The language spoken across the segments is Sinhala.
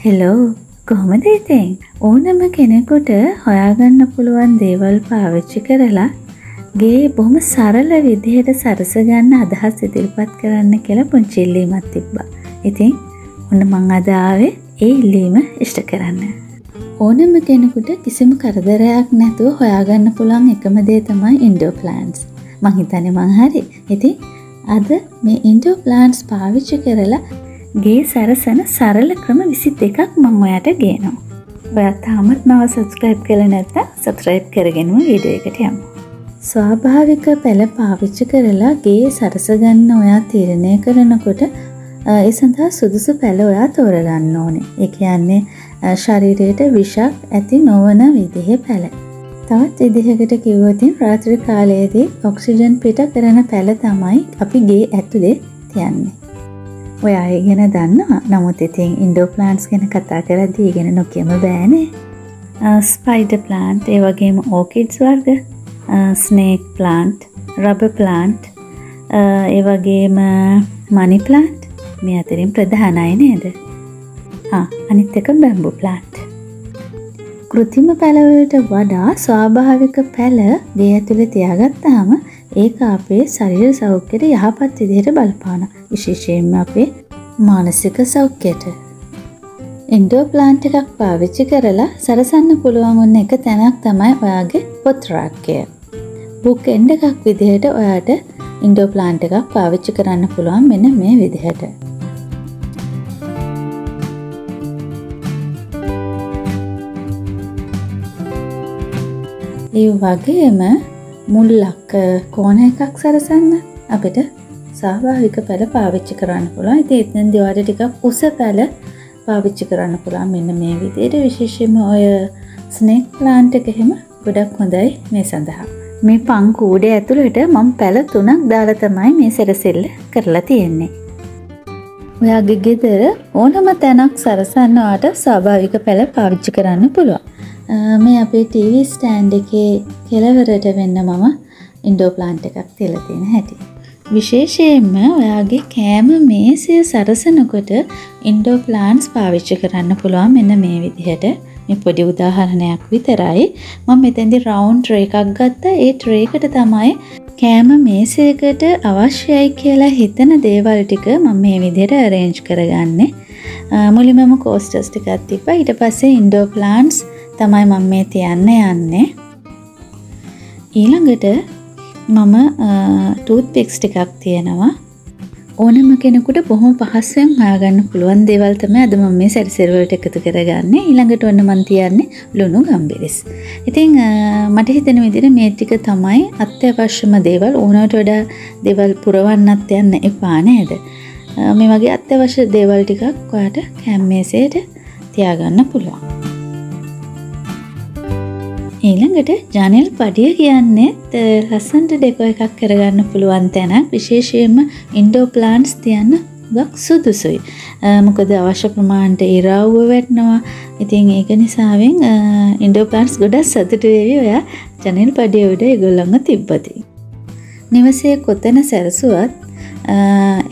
හෙලෝ කොහොමද ඉතින් ඕනම කෙනෙකුට හොයාගන්න පුළුවන් දේවල් පාවිච්චි කරලා ගේ බොහොම සරල විදිහට සරසගන්න අදහස් ඉදිරිපත් කරන්න කියලා පුංචිල්ලීමත් තිබ්බා. ඉතින් ඔන්න මං අදාවේ ඒ ඉල්ලීම ඉෂ්ට කරන්න. ඕනම කෙනෙකුට කිසිම කරදරයක් නැතුව හොයාගන්න පුළන් එකම දේ තමයි ඉන්ඩෝ ප්ලන්ස් මහිතන මංහරි ඉතින් අද මේ ඉන්ඩෝ ප්ලාන්ස් පාවිච්චි කරලා ගේ සැරසන සරල ක්‍රම විසි දෙකක් මං ඔයට ගේනවා. ඔයත් තාමත් මව සබස්ක්‍රයිබ් කළ නැත්ත සබස්ක්‍රයිබ් කරගෙනම වීඩිය එකට යමු. ස්වාභාවික පැළ පාවිච්චි කරලා ගේ සරසගන්න ඔයා තීරණය කරනකොට ඒ සඳහා සුදුසු පැළ ඔයා තෝරගන්න ඕනේ. එක යන්නේ ශරීරයට විෂක් ඇති නොවන විදිහ පැළ. තවත් විදිහකට කිව්වතින් රාත්‍රි කාලයේදී ඔක්සිජන් පිට කරන පැළ තමයි අපි ගේ ඇතුළේ තියන්නේ. ඔය අය ගැන දන්නවා. නමුත් ඉතින් ඉන්ඩෝ ප්ලාන්ස් ගැන කතා කරදී ගෙන නොකියම බෑනේ. ස්පයිඩ ප්ලාන්ට් ඒ වගේම ඕකිඩ්ස් වර්ග ස්නේක් ප්ලාන්ට් රබ ප්ලාන්ට් ඒ වගේම මනි ප්ලාන්ට් මේ අතරින් ප්‍රධානයි නේද? අනිත් එක බැම්බු ප්ලාන්ට් කෘතිම පැළවලට වඩා ස්වාභාවික පැළ ගේ ඇතුළ තියාගත්තාම ඒක අපේ ශරීර සෞඛ්‍යයට යහපත් විදිහට බලපාන විශේෂයෙන්ම අපේ මානසික සෞඛ්‍යයට. ඉන්ඩෝ ප්ලාන්ට් එකක් පාවිච්චි කරලා සරසන්න පුළුවන් ඔන්න එක තැනක් තමයි ඔයාගේ පොත්රාක්කය. බුක් එන්ඩ එකක් විදිහට ඔයාට ඉන්ඩෝ ප්ලාන්ට් එකක් පාවිච්චි කරන්න පුළුවන් මෙන්න මේ විදිහට. ඒ වගේම මුල්ලක් කෝන එකක් සරසන්න අපිට සාභාවික පැළ පාවිච්චි කරන්න පුළා ඉති එතන් දෙවාට ටිකක් උස පැළ පාවිච්චි කරන්න පුළා මෙන්න මේ විදියට විශේෂම ඔය ස්නෙක් ප්ලාන්ට් එක එහෙම ගොඩක් හොඳයි මේ සඳහා. මේ පංකූඩ ඇතුළට මම පැළ තුනක් දාල තමයි මේ සැරසෙල්ල කරලා තියෙන්නේ. ඔයාගේ ගෙදර ඕනම තැනක් සරසන්නවාට ස්වාභාවික පැළ පාවිච්චි කරන්න පුළුවන්. මේ අපේ ටීවී ස්ටෑන්් එකේ කෙලවරට වෙන්න මම ඉන්ඩෝ ප්ලාන්ට් එකක් තිල තියෙන හැටි. විශේෂයෙන්ම ඔයාගේ කෑම මේසය සරසනකොට ඉන්ඩෝ ප්ලාන්ස් පාවිච්චි කරන්න පුළුවන් මෙන්න මේ විදිහට. මේ පොඩි උදාහරණයක් විතරයි. මම මෙතැදි රවුන්් ට්‍රේ එකක් ගත්ත. ඒ ට්‍රේකට තමයි කෑම මේසයකට අවශ්‍යයි කියලා හිතන දේවල් ටික මම මේ විදිහට අරේන්ජ් කරගන්නේ. මුලිමම කෝස්ටස් ටිකත් තිබ ඊට පස්සේ ඉන්ඩෝ ප්ලාන්ස් තමයි මම මේ තියන්න යන්නේ. ඊළඟට මම ටූත් පික්ස් ටිකක් තියෙනවා. ඕනම කෙනෙකුට බොහොම පහස්සෙන් හොයාගන්න පුළුවන් දේවල් තමයි අද මම මේ සැරිසරවලට එකතු කරගන්න. ඊළඟට ඔන්න මන් තියන්නේ ලුණු ගම්බිරිස්. ඉතින් මට හිතෙන විදිහට මේ ටික තමයි අත්‍යවශ්‍යම දේවල්. ඕනට වඩා දේවල් පුරවන්නත් යන්න එපා නේද? මේ වගේ අත්‍යවශ්‍ය දේවල් ටිකක් ඔයාට කැම්මේසයට තියාගන්න පුළුවන්. ඊළඟට ජනල් පඩිය කියන්නෙත් ලස්සන්ට ඩෙකෝ එකක් කරගන්න පුළුවන් තැනක්. විශේෂයෙන්ම ඉන්ඩෝ ප්ලාන්ස් තියන්න ගක් සුදුසුයි. මොකද අවශ්‍ය ප්‍රමාණ්ට ඉරව්ව වැටනවා. ඉතින් ඒක නිසාවෙන් ඉන්ඩෝ ප්ලාන්ස් ගොඩක් සතුට වේවි ඔයා ජනල් පඩිය උඩ ඉගොල්ලඟ තිබ්බති. නිවසේ කොතන සැරසුවත්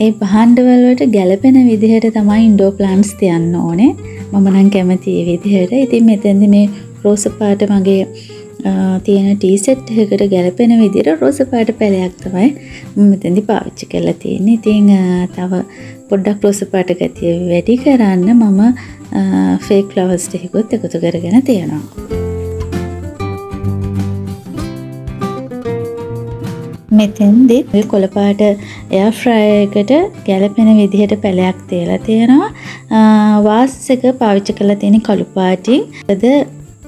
ඒ පහන්ඩවල්වට ගැලපෙන විදිහට තමයි ඉන්ඩෝ ප්ලාන්ස් තියන්න ඕනේ. මමනං කැමති විදිහට. ඉතින් මෙතැදි මේ රෝසපාට මගේ තියෙන ටීසෙට් එකට ගැලපෙන විදිර රෝසපාට පැලයක් තමයි මෙතැදි පාවිච්චි කරලා තියෙන ඉතිං තව පොඩ්ඩක් රෝසපාට ගතිය වැඩි කරන්න මම ෆේක් ලවස්ට හිකොත් එකතු කරගෙන තියෙනවා. මෙතැන්දි කොළපාට එය ෆ්‍රයකට ගැලපෙන විදිහට පැලයක් තියලා තියෙනවා. වාස්සක පාවිච්ච කළ තියෙන කළුපාටින් ද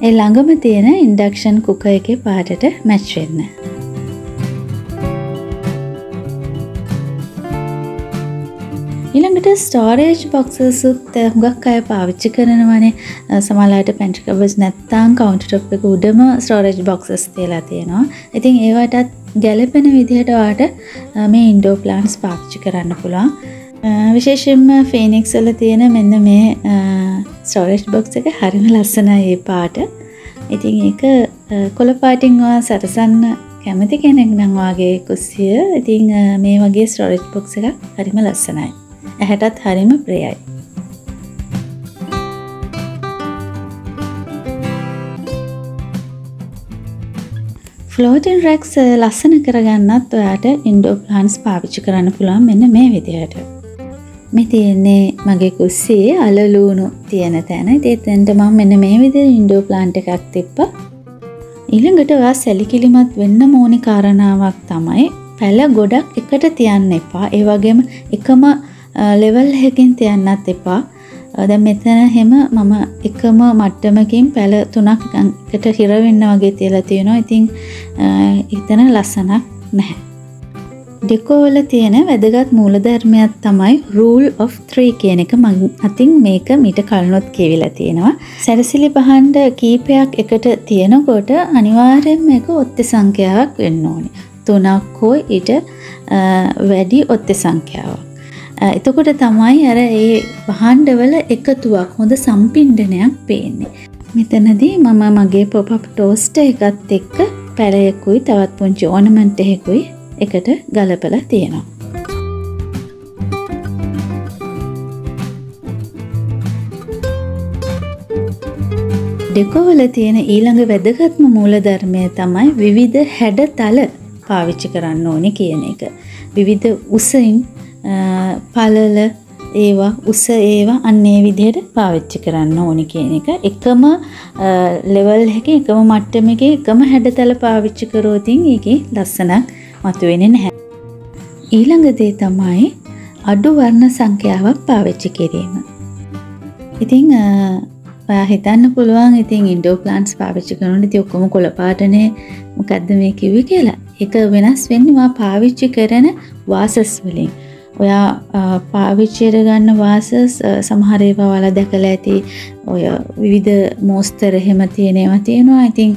ඒ ළඟම තියෙන ඉන්ඩක්ෂන් කුක එක පාටට මැච් වෙන්න. ඊළඟට ස්ටෝරේජ් බොක්සසුත් හුඟක් අය පාවිච්චි කරනවනේ. සමලාට පැන්ටිකබස් නැත්තාන් කවන්ටටොප් එක උඩම ස්ටෝරේජ් බොක්සස් තියලා තියෙනවා. ඉතින් ඒවටත් ගැලපෙන විදිහට වාට මේ ඉන්ඩෝ ප්ලාන්ස් පාවිච්චි කරන්න පුළුවන්. විශේෂෙන්ම ෆිනික්සල තියෙන මෙන්න මේ ස්ටෝරේෂ් බොක්ස එක හරිම ලස්සනයි ඒ පාට ඉතින් ඒක කොළපාටිංවා සරසන්න කැමති කෙනෙක් නංවාගේ කුස්සිය ඉතිං මේ වගේ ස්ටෝරේජ් බොක්ස එකක් හරිම ලස්සනයි ඇහැටත් හරිම ප්‍රියයි ෆලෝටන් රැක්ස් ලස්සන කරගන්නත් ඔයාට ඉන්ඩෝ ප්ලාන්ස් පාවිච්චි කරන්න පුළුවන් මෙන්න මේ විදිහට මේ තියෙන්නේ මගේ කුස්සේ අලලූුණු තියෙන තැන. ඒතෙන්ට මම මෙන්න මේ විදි ඉන්ඩෝ ප්ලාන්ට් එකක් තිප්ප ඊළඟට ඔයා සැලිකිලිමත් වෙන්න මෝනි කාරණාවක් තමයි පැල ගොඩක් එකට තියන්න එපා. ඒ වගේම එකම ලෙවල් හැකින් තියන්නත් එපා. දැ මෙතන හෙම මම එකම මට්ටමකින් පැල තුනක් එකට හිරවෙන්න වගේ තියලා තියෙනවා. ඉතිං එතන ලස්සනක් නැහැ. ඩෙකෝවල තියෙන වැදගත් මූලධර්මයක් තමයි රූල් of 3 කියන එක මං අතින් මේක මීට කලනොත් කෙවිලා තියෙනවා. සැරසිලි පහන්ඩ කීපයක් එකට තියෙනකොට අනිවාර්යෙන් මේක ඔත්ති සංඛ්‍යාවක් වෙන්න ඕනි. තුනක් හෝ ඊට වැඩි ඔත්ති සංඛ්‍යාවක්. එතකොට තමයි අර ඒ පහන්ඩවල එකතුවක් හොඳ සම්පින්ඩනයක් පේන්නේ. මෙතනදී මම මගේ පොප් ටෝස්ට එකත් එක්ක පැරයකුයි තවත් පුංචි ඕනමන්ට එහෙකුයි එකට ගලපල තියෙනවා. ඩෙකෝවල තියෙන ඊළඟ වැදගත්ම මූලධර්මය තමයි විවිධ හැඩතල පාවිච්චි කරන්න ඕනි කියන එක. විවිධ උසයින් පලල ඒවා උස ඒවා අන්නේ විදිහට පාවිච්චි කරන්න ඕනි කියන එක එකම ලෙවල් එක එකම මට්ටම එක එකම හැඩතල පාවිච්චි කරෝතින් ඒක ලස්සනක් මතුවෙන නැහැ. ඊළඟ දේ තමයි අඩු වර්ණ සංඛ්‍යාවක් පාවිච්චි කිරීම. ඉතිං හිතන්න පුළුවන් ඉතින් ඉන්ඩෝ ප්ලාන්ස් පාවිච්චි කරනට ති ඔක්කොම කොළපාටනය මොකක්ද මේ කිවි කියලා. එක වෙනස් වෙන්නවා පාවිච්චි කරන වාසස් වලින්. ඔයා පාවිච්චයට ගන්න වාසස් සමහරේවා වල දැකල ඇති ඔය විවිධ මෝස්තර එහෙම තියෙනවා තියෙනවා. ඉතින්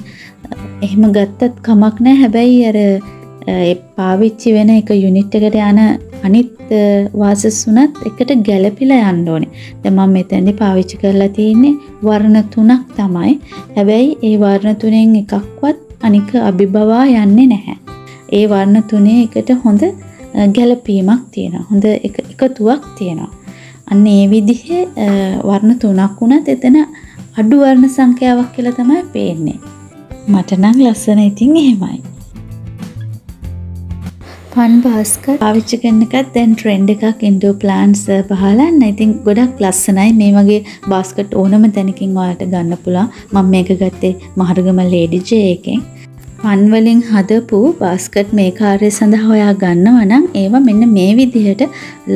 එහෙම ගත්තත් කමක් නෑ හැබැයි අර පාවිච්චි වෙන එක යුනිට් එකට යන අනිත් වාසස් වුණත් එකට ගැලපිලා යන්න ඕනේ. දැන් මම මෙතෙන්දි පාවිච්චි කරලා තියෙන්නේ වර්ණ තුනක් තමයි. හැබැයි ඒ වර්ණ තුනෙන් එකක්වත් අනික අභිබවා යන්නේ නැහැ. ඒ වර්ණ තුනේ එකට හොඳ ගැලපීමක් තියෙනවා. හොඳ එකතුවක් තියෙනවා. අන්න ඒ විදිහේ වර්ණ තුනක් වුණත් එතන අඩු වර්ණ සංඛ්‍යාවක් කියලා තමයි පේන්නේ. මට නම් ලස්සන ඉතින් එහෙමයි. පන් බාස්ක පාවිච්චි කරනකත් දැන් ට්‍රෙන්ඩ් එකක් ඉන්ඩෝ ප්ලාන්ස් පහලන්න ඉතින් ගොඩක් ලස්සනයි. මේ වගේ බාස්කට් ඕනම තැනකින් ඔයාලට ගන්න පුළුවන්. මම මේක ගත්තේ මහරගම ලේඩි ජේ එකෙන්. පන්වලින් හදපු බාස්කට් මේ කාර්ය සඳහා ඔයා ගන්නව නම් ඒවා මෙන්න මේ විදිහට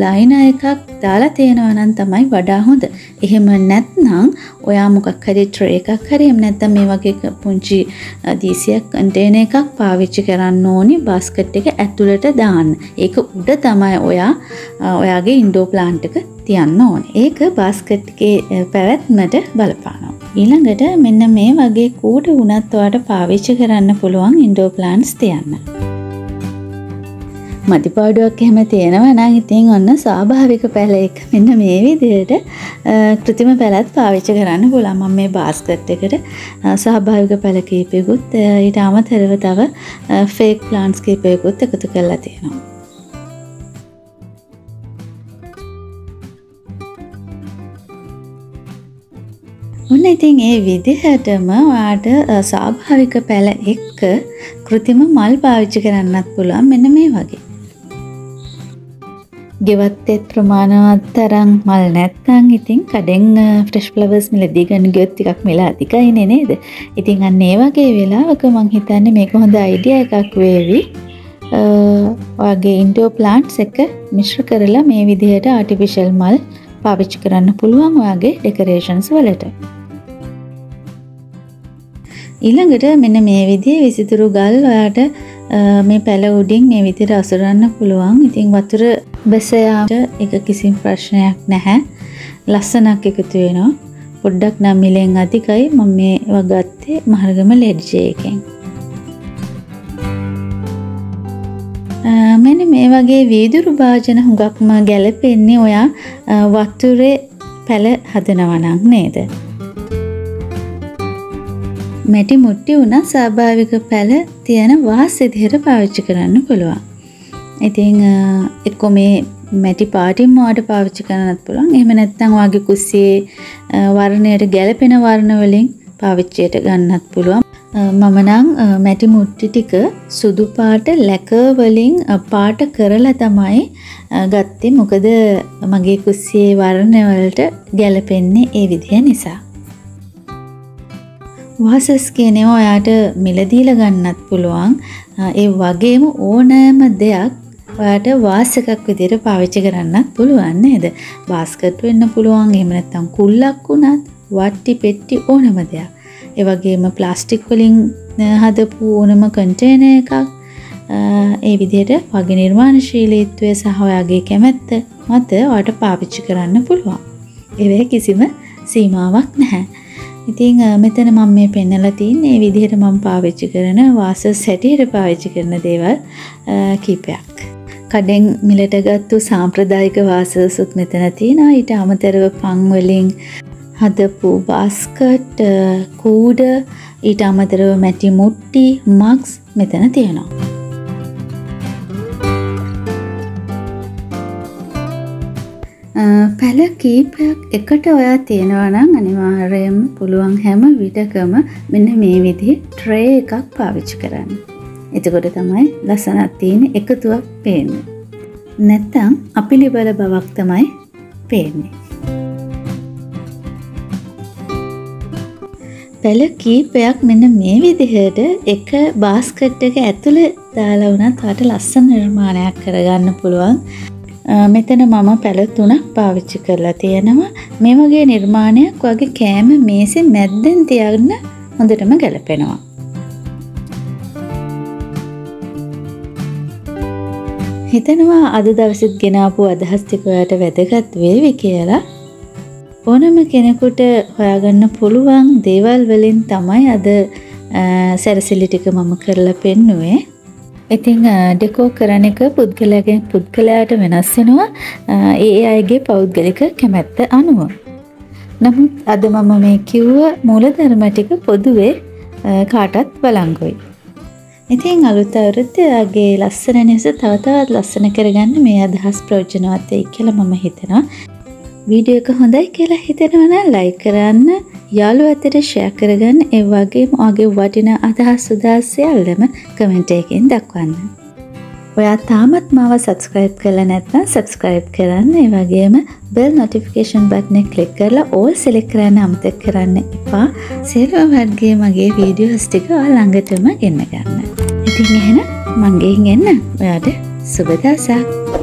ලයින එකක් දාලා තියෙනවා නම් තමයි වඩා හොඳ. එහෙම නැත්නම් ඔයා මොකක් හරි ට්‍රේ එකක් හරි එහෙම නැත්නම් මේ වගේ පුංචි දීසියක් කන්ටේනර් එකක් පාවිච්චි කරන්න ඕනි බාස්කට් එක ඇතුළට දාන්න. ඒක උඩ තමයි ඔයා ඔයාගේ ඉන්ඩෝ ප්ලාන්ට් එක තියන්න ඕන. ඒක බාස්කට්ගේ පැවැත්මට බලපානවා. ඊළඟට මෙන්න මේ වගේ කූඩ වුණත් ඔයාට පාවිච්චි කරන්න පුළුවන් ඉන්ඩෝ ප්ලාන්ස් තියන්න. මතිපාඩුවක් එහෙම තියෙනවා නම් ඉතින් ඔන්න ස්වාභාවික පැල එක මෙන්න මේ විදිහට කෘතිම පැලත් පාවිච්චි කරන්න පුළුවන් මම මේ බාස්කට් එකට ස්වාභාවික පැල කීපයකුත් ඊට අමතරව තව ෆේක් ප්ලාන්ස් කීපයකුත් එකතු කරලා තියෙනවා. ඔන්න ඉතින් ඒ විදිහටම ඔයාට ස්වාභාවික පැල එක්ක කෘතිම මල් පාවිච්චි කරන්නත් පුළුවන් මෙන්න මේ වගේ. ගෙවත්තෙත් ප්‍රමාණවත් තරම් මල් නැත්තම් ඉතින් කඩෙන් ෆ්‍රෙෂ් ෆ්ලවර්ස් මිලදී ගන්න ගියොත් ටිකක් මිල අධිකයිනේ නේද? ඉතින් අන්න ඒ වගේ වෙලාවක මං හිතන්නේ මේක හොඳ අයිඩියා එකක් වේවි. ඔයාගේ ඉන්ඩෝ ප්ලාන්ට්ස් එක මිශ්‍ර කරලා මේ විදිහට ආටිෆිෂල් මල් පාවිච්චි කරන්න පුළුවන් ඔයාගේ ඩෙකරේෂන්ස් වලට. ඊළඟට මෙන්න මේ විදිහේ විසිතුරු ගල් ඔයාට මේ පැල උඩින් මේ විදිහට අසුරන්න පුළුවන්. ඉතින් වතුර බැස යාමට ඒක කිසිම ප්‍රශ්නයක් නැහැ. ලස්සනක් එකතු වෙනවා. පොඩ්ඩක් නම් මිලෙන් අධිකයි. මම මේවා ගත්තේ මහරගම ලෙඩ්ජේ එකෙන්. මෙන්න මේ වගේ වීදුරු භාජන හුඟක්ම ගැලපෙන්නේ ඔයා වතුරේ පැල හදනවා නම් නේද? මැටි මුට්ටි වුණත් ස්වාභාවික පැල තියෙන වාස් විදිහට පාවිච්චි කරන්න පුළුවන්. ඉතින් එක්කො මේ මැටි පාටින් මාට පාවිච්චි කරන්නත් පුළුවන්. එහෙම නැත්නම් ඔයාගේ කුස්සියේ වර්ණයට ගැළපෙන වර්ණ වලින් පාවිච්චියට ගන්නත් පුළුවන්. මමනං මැටි මුට්ටි ටික සුදු පාට ලැකවලින් පාට කරලා තමයි ගත්තේ මොකද මගේ කුස්සියේ වර්ණවලට ගැලපෙන්නේ ඒ විදිහ නිසා. වාසස් කියනව ඔයාට මිලදීල ගන්නත් පුළුවන් ඒ වගේම ඕනෑම දෙයක් ඔයාට වාසකක් විදිහට පාවිච්චි කරන්නත් පුළුවන් නේද? බාස්කට් වෙන්න පුළුවන් එහෙම නැත්නම් කුල්ලක් වුණත් වට්ටි පෙට්ටි ඕනම දෙයක්. ඒ වගේම ප්ලාස්ටික් වලින් හදපු ඕනම කන්ටේනර් එකක් ඒ විදිහට වගේ නිර්මාණශීලීත්වය සහ ඔයාගේ කැමැත්ත මත ඔයාට පාවිච්චි කරන්න පුළුවන්. ඒවේ කිසිම සීමාවක් නැහැ. ඉතින් මෙතන මම මේ පෙන්නලා තින්නේ මේ විදිහට මම පාවිච්චි කරන වාසස් හැටියට පාවිච්චි කරන දේවල් කීපයක්. කඩෙන් මිලට ගත්තු සාම්ප්‍රදායික වාසසුත් මෙතන තියෙනවා. ඊට අමතරව පන් වලින් හදපු බාස්කට් කූඩ ඊට අමතරව මැටි මුට්ටි මක්ස් මෙතන තියෙනවා. පැල කීපයක් එකට ඔයා තියෙනවනම් අනිවාර්යයෙන්ම පුළුවන් හැම විටකම මෙන්න මේ විදිහ ට්‍රේ එකක් පාවිච්චි කරන්න. එතකොට තමයි ලස්සනක් තියෙන එකතුවක් පේන්නේ. නැත්තම් අපිලිබල බවක් තමයි පේන්නේ. පැල කීපයක් මෙන්න මේ විදිහට එක බාස්කට් එක ඇතුළ දාලා වුණත් වට ලස්සන නිර්මාණයක් කරගන්න පුළුවන් මෙතන මම පැල තුනක් පාවිච්චි කරලා තියෙනවා. මේ වගේ නිර්මාණයක් වගේ කෑම මේසෙ මැද්දෙන් තියන්න හොඳටම ගැලපෙනවා. හිතනවා අද දවසත් ගෙනාපු අදහස්තිකයට වැදගත් වේවි කියලා. ඕනම කෙනෙකුට හොයාගන්න පුළුවන් දේවල් වලින් තමයි අද සැරසිලි ටික මම කරලා පෙන්නුවේ. ඉතිං ඩෙකෝ කරන එක පුද්ගලයාගෙන් පුද්ගලයාට වෙනස් වෙනවා ඒ අයගේ පෞද්ගලික කැමැත්ත අනුව. නමුත් අද මම මේ කිව්ව මූලධර්ම ටික පොදුවේ කාටත් බලංගොයි. ඉතින් අලුත් අවුරුද්දගේ ලස්සන නිසා තව තවත් ලස්සන කරගන්න මේ අදහස් ප්‍රයෝජනවත් වෙයි කියලා මම හිතනවා. වීඩියෝ එක හොඳයි කියලා හිතෙනවන ලයි කරන්න යාලු අතට ෂය කරගන්න එවගේම ඔගේ වටින අදහස් සුදාස්යල්ලම කමෙන්ට එකෙන් දක්වන්න. ඔයා තාමත් මාව සබස්ක්‍රයිබ් කල නැත්නම් සබස්ක්‍රයිබ් කරන්න ඒ වගේම බෙල් නොටිෆිකේෂන් බට්න කලික් කරලා ඕල් සෙලෙක් කරන්න අමතක් කරන්න එපා සේලුව වර්ගේ මගේ වීඩියෝ හස්ටික ළඟටම ගෙන්න්න ගන්න. ඉතින් එහෙන මංගේෙන් එන්න ඔයාට සුබදසක්!